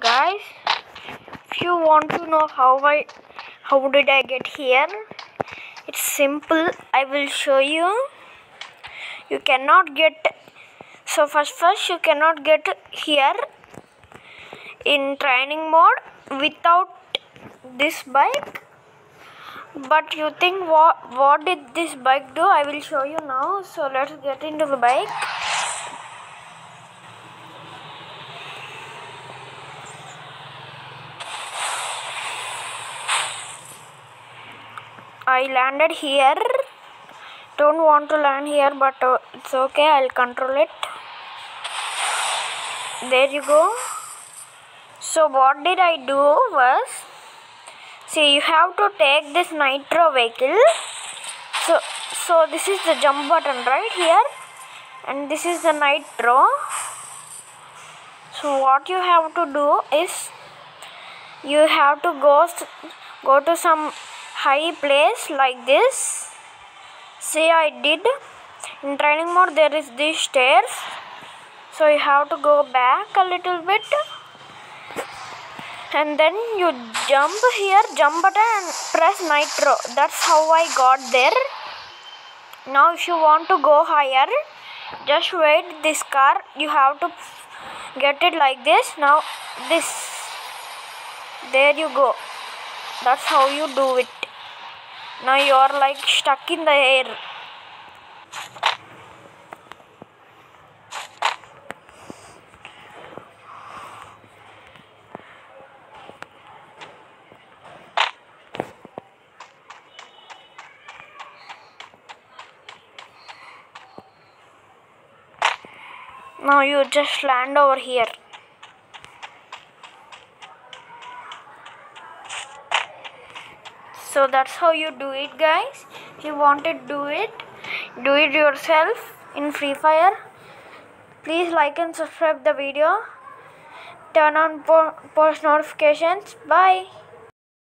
guys if you want to know how i how did i get here it's simple. I will show you. You cannot get so first first you cannot get here in training mode without this bike. But you think what what did this bike do? I will show you now. So let's get into the bike I landed here. Don't want to land here, but uh, it's okay. I'll control it. There you go. So what did I do was, see, you have to take this nitro vehicle. So, so this is the jump button right here, and this is the nitro. So what you have to do is, you have to go go to some high place like this. See i did. In training mode there is these stairs. So you have to go back a little bit. And then you jump here jump button and press nitro. That's how i got there. Now if you want to go higher just wait this car. You have to get it like this. Now this. There you go. That's how you do it now you are like stuck in the air. Now you just land over here so that's how you do it guys. If you want to do it do it yourself in free fire. Please like and subscribe the video. Turn on po- post notifications. Bye